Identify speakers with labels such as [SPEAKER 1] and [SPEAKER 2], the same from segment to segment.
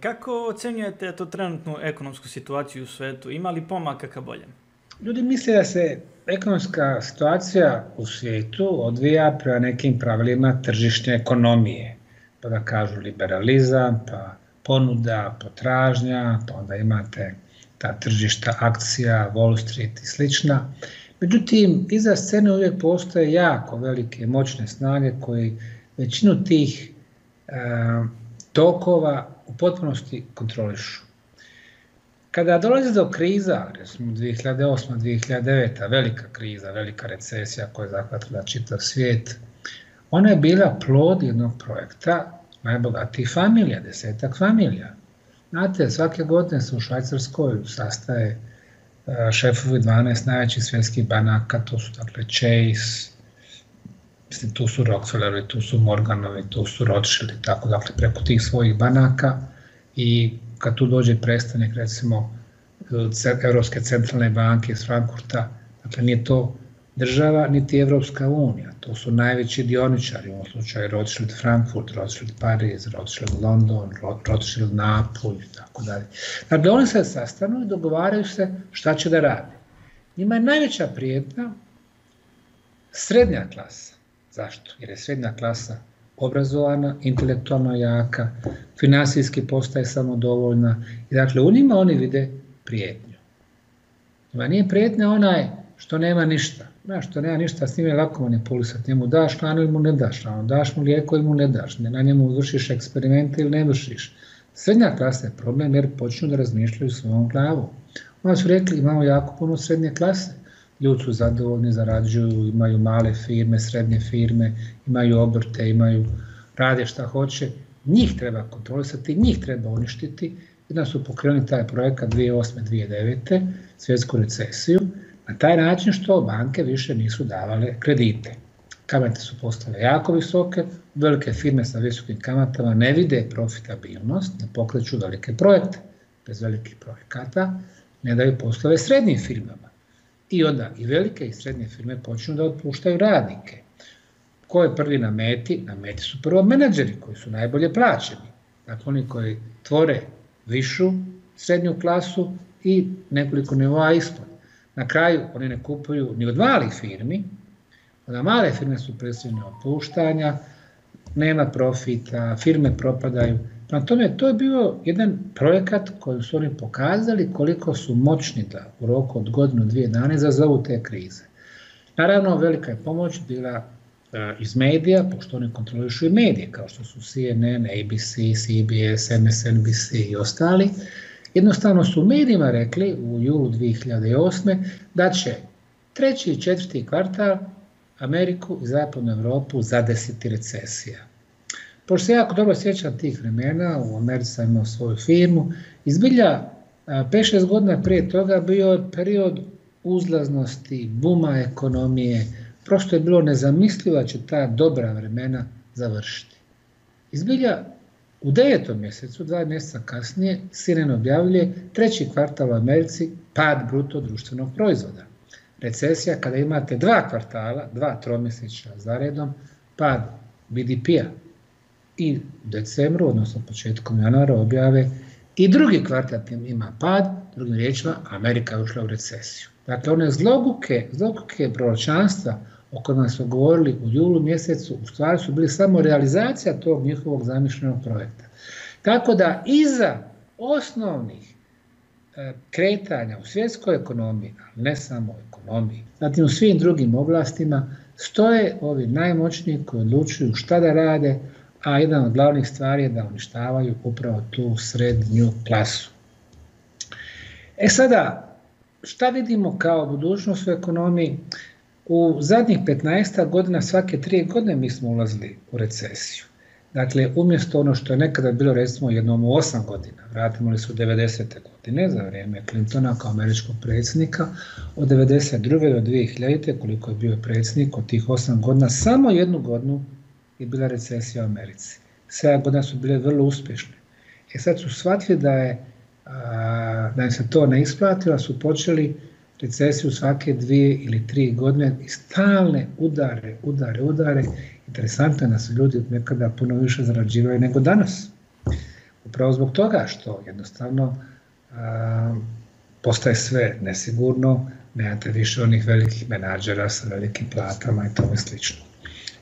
[SPEAKER 1] Kako ocenjujete tu trenutnu ekonomsku situaciju u svetu? Ima li pomaka ka boljem?
[SPEAKER 2] Ljudi misle da se ekonomska situacija u svijetu odvija prema nekim pravilima tržišne ekonomije. Pa da kažu liberalizam, pa ponuda, potražnja, pa onda imate ta tržišta akcija, Wall Street i slična. Međutim, iza scene uvijek postoje jako velike moćne snage koji većinu tih e, tokova u potpunosti kontrolišu. Kada dolazi do kriza, recimo 2008. 2009. velika kriza, velika recesija koja je zahvatila čitav svijet, ona je bila plod jednog projekta najbogatijih familija, desetak familija. Znate, svake godine se u Švajcarskoj sastaje e, šefovi 12 najvećih svjetskih banaka, to su dakle Chase, mislim, tu su Rockefelleri, tu su Morganovi, tu su Rothschild i tako, dakle, preko tih svojih banaka i kad tu dođe predstavnik, recimo, Evropske centralne banke iz Frankfurta, dakle, nije to država, niti Evropska unija. To su najveći dioničari, u ovom slučaju Rothschild Frankfurt, Rothschild Paris, Rothschild London, Rothschild Napolj i tako dalje. Dakle, oni se sastanu i dogovaraju se šta će da rade. Njima je najveća prijetna srednja klasa. Zašto? Jer je srednja klasa obrazovana, intelektualno jaka, finansijski postaje samodovoljna i dakle u njima oni vide prijetnju. Njima nije prijetnja onaj što nema ništa. Znaš, što nema ništa, s njim je lako manipulisati. Njemu daš hranu ili mu ne daš hranu, daš mu lijeko ili mu ne daš, na njemu vršiš eksperimente ili ne vršiš. Srednja klasa je problem jer počnu da razmišljaju svojom glavom. Onda su rekli imamo jako puno srednje klase ljudi su zadovoljni, zarađuju, imaju male firme, srednje firme, imaju obrte, imaju, rade šta hoće. Njih treba kontrolisati, njih treba uništiti. Jedna su pokrenuli taj projekat 2008-2009, svjetsku recesiju, na taj način što banke više nisu davale kredite. Kamate su postale jako visoke, velike firme sa visokim kamatama ne vide profitabilnost, ne pokreću velike projekte. Bez velikih projekata ne daju poslove srednjim firmama. I onda i velike i srednje firme počnu da otpuštaju radnike. Ko je prvi na meti? Na meti su prvo menadžeri koji su najbolje plaćeni. Dakle, oni koji tvore višu srednju klasu i nekoliko nivoa ispod. Na kraju oni ne kupuju ni od malih firmi, onda male firme su prisiljene otpuštanja, nema profita, firme propadaju, Na tome, to je bio jedan projekat koji su oni pokazali koliko su moćni da u roku od godinu, dvije dana izazovu te krize. Naravno, velika je pomoć bila e, iz medija, pošto oni kontrolišu i medije, kao što su CNN, ABC, CBS, MSNBC i ostali. Jednostavno su medijima rekli u julu 2008. da će treći i četvrti kvartal Ameriku i Zapadnu Evropu zadesiti recesija. Pošto se jako dobro sjećam tih vremena, u Americi sam imao svoju firmu, izbilja 5-6 godina prije toga bio period uzlaznosti, buma ekonomije, prosto je bilo nezamislivo da će ta dobra vremena završiti. Izbilja u devetom mjesecu, dva mjeseca kasnije, CNN objavljuje treći kvartal u Americi pad bruto društvenog proizvoda. Recesija kada imate dva kvartala, dva tromjeseća zaredom, pad BDP-a i u decembru, odnosno početkom januara objave i drugi kvartal ima pad, drugim riječima Amerika je ušla u recesiju. Dakle, one zloguke, zloguke proročanstva o kojima smo govorili u julu mjesecu, u stvari su bili samo realizacija tog njihovog zamišljenog projekta. Tako da iza osnovnih e, kretanja u svjetskoj ekonomiji, ali ne samo u ekonomiji, zatim u svim drugim oblastima, stoje ovi najmoćniji koji odlučuju šta da rade, a jedan od glavnih stvari je da uništavaju upravo tu srednju klasu. E sada, šta vidimo kao budućnost u ekonomiji? U zadnjih 15 godina, svake tri godine mi smo ulazili u recesiju. Dakle, umjesto ono što je nekada bilo recimo jednom u 8 godina, vratimo li su 90. godine za vrijeme Clintona kao američkog predsjednika, od 92. do 2000. koliko je bio predsjednik od tih 8 godina, samo jednu godinu je bila recesija u Americi. Sve godine su bile vrlo uspješne. E sad su shvatili da je da im se to ne isplatilo, su počeli recesiju svake dvije ili tri godine i stalne udare, udare, udare. Interesantno je da su ljudi nekada puno više zarađivaju nego danas. Upravo zbog toga što jednostavno a, postaje sve nesigurno, nemate više onih velikih menadžera sa velikim platama i tome slično.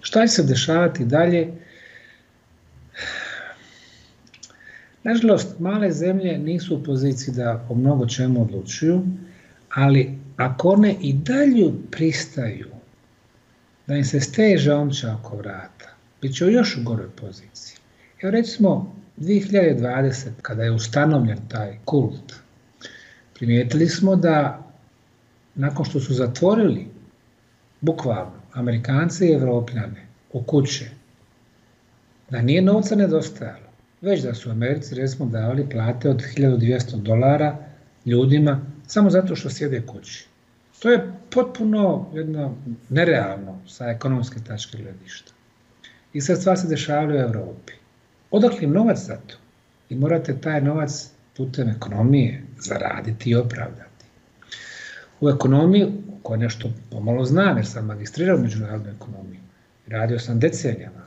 [SPEAKER 2] Šta će se dešavati dalje? Nažalost, male zemlje nisu u poziciji da o mnogo čemu odlučuju, ali ako one i dalje pristaju da im se steže omča oko vrata, bit će u još u goroj poziciji. Evo recimo 2020, kada je ustanovljen taj kult, primijetili smo da nakon što su zatvorili bukvalno Amerikanci i Evropljane u kuće, da nije novca nedostajalo, već da su Americi recimo davali plate od 1200 dolara ljudima samo zato što sjede kući. To je potpuno jedno nerealno sa ekonomske tačke gledišta. I sad stvar se dešavaju u Evropi. Odakle im novac za to? I morate taj novac putem ekonomije zaraditi i opravdati. U ekonomiji, koja nešto pomalo znam, jer sam magistrirao međunarodnu ekonomiju, radio sam decenijama,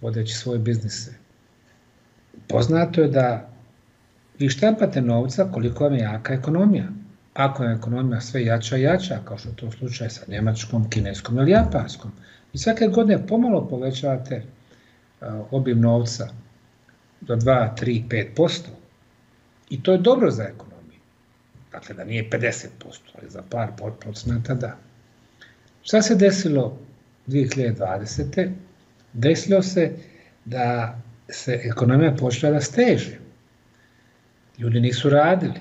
[SPEAKER 2] vodeći svoje biznise, poznato je da vi štampate novca koliko vam je jaka ekonomija. Ako je ekonomija sve jača i jača, kao što je to slučaj sa njemačkom, kineskom ili japanskom, i svake godine pomalo povećavate obim novca do 2, 3, 5%. I to je dobro za ekonomiju. Dakle, da nije 50%, ali za par procenata da. Šta se desilo 2020. Desilo se da se ekonomija počela da steže. Ljudi nisu radili.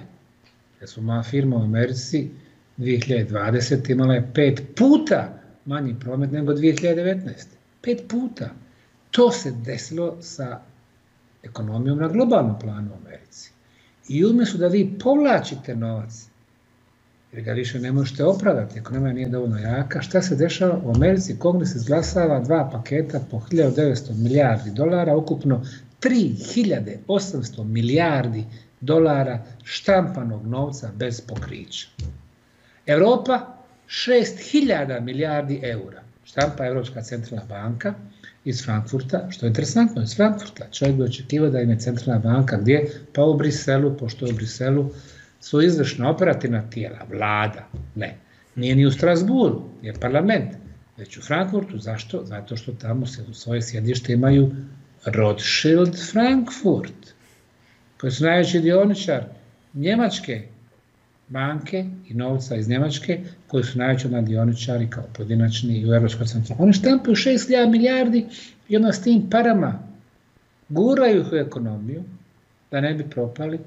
[SPEAKER 2] Jer su moja firma u Americi 2020 imala je pet puta manji promet nego 2019. Pet puta. To se desilo sa ekonomijom na globalnom planu u Americi. I umjesto da vi povlačite novac, jer ga više ne možete opravdati, ekonomija nije dovoljno jaka, šta se dešava u Americi? Kongres izglasava dva paketa po 1900 milijardi dolara, ukupno 3800 milijardi dolara štampanog novca bez pokrića. Europa 6000 milijardi eura. Štampa Evropska centralna banka iz Frankfurta, što je interesantno, iz Frankfurta. Čovjek bi očekivao da im je centralna banka gdje? Pa u Briselu, pošto u Briselu su izvršna operativna tijela, vlada, ne. Nije ni u Strasburu, je parlament, već u Frankfurtu. Zašto? Zato što tamo se u svoje sjedište imaju Rothschild Frankfurt, koji su najveći dioničar Njemačke banke i novca iz Njemačke, koji su najveći dioničari kao pojedinačni u Evropskoj centru. Oni štampaju 6 milijardi i onda s tim parama guraju ih u ekonomiju, da ne bi propali,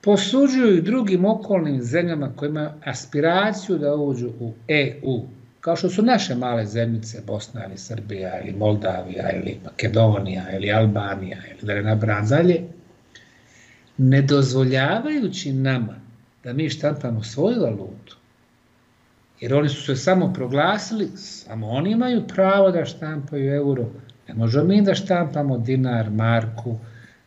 [SPEAKER 2] posuđuju ih drugim okolnim zemljama koji imaju aspiraciju da uđu u EU, kao što su naše male zemljice, Bosna ili Srbija ili Moldavija ili Makedonija ili Albanija ili da ne nabram dalje, ne dozvoljavajući nama da mi štampamo svoju valutu, jer oni su se samo proglasili, samo oni imaju pravo da štampaju euro, ne možemo mi da štampamo dinar, marku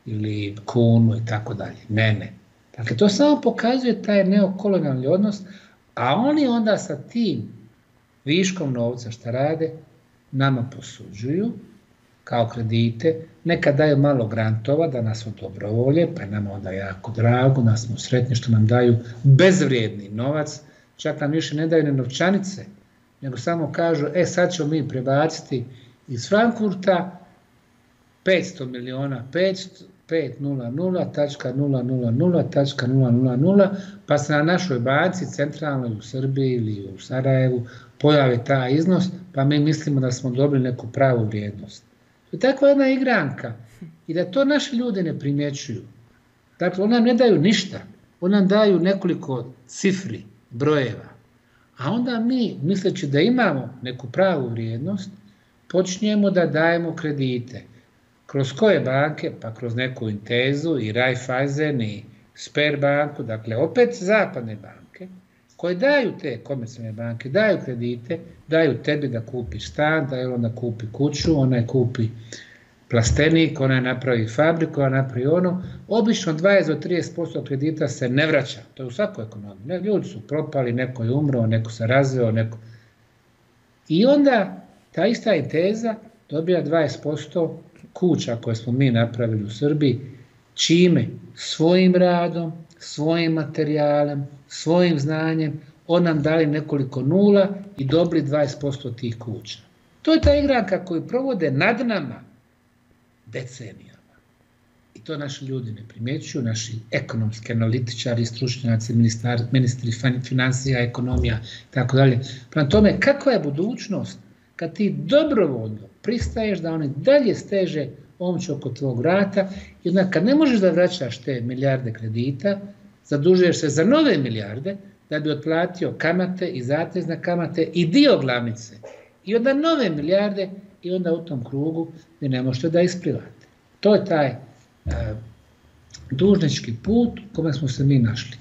[SPEAKER 2] ili kunu i tako dalje. Ne, ne. Dakle, to samo pokazuje taj neokolonijalni odnos, a oni onda sa tim viškom novca šta rade, nama posuđuju kao kredite, neka daju malo grantova da nas odobrovolje, pa je nama onda jako drago, nas smo sretni što nam daju bezvrijedni novac, čak nam više ne daju ne novčanice, nego samo kažu, e sad ćemo mi prebaciti iz Frankfurta 500 miliona, 500, 500.000.000, pa se na našoj banci, centralnoj u Srbiji ili u Sarajevu, pojavi ta iznos, pa mi mislimo da smo dobili neku pravu vrijednost. Je takva jedna igranka. I da to naši ljudi ne primjećuju. Dakle, oni nam ne daju ništa. Oni nam daju nekoliko cifri, brojeva. A onda mi, misleći da imamo neku pravu vrijednost, počinjemo da dajemo kredite Kroz koje banke? Pa kroz neku Intezu i Raiffeisen i Sperbanku, dakle opet zapadne banke, koje daju te komercijalne banke, daju kredite, daju tebi da kupiš stan, da onda kupi kuću, onaj kupi plastenik, onaj napravi fabriku, ona napravi ono. Obično 20 do 30% kredita se ne vraća. To je u svakoj ekonomiji. Ne, ljudi su propali, neko je umro, neko se razveo, neko... I onda ta ista Inteza dobija 20% kuća koje smo mi napravili u Srbiji Čime? Svojim radom, svojim materijalem, svojim znanjem, on nam dali nekoliko nula i dobili 20% tih kuća. To je ta igranka koju provode nad nama decenijama. I to naši ljudi ne primjećuju, naši ekonomski analitičari, stručnjaci, ministri financija, ekonomija i tako dalje. Prema tome, kakva je budućnost kad ti dobrovoljno pristaješ da oni dalje steže omću oko tvog vrata i onda kad ne možeš da vraćaš te milijarde kredita, zadužuješ se za nove milijarde da bi otplatio kamate i zatezne kamate i dio glavnice i onda nove milijarde i onda u tom krugu vi ne možete da isplivate. To je taj e, dužnički put u kome smo se mi našli.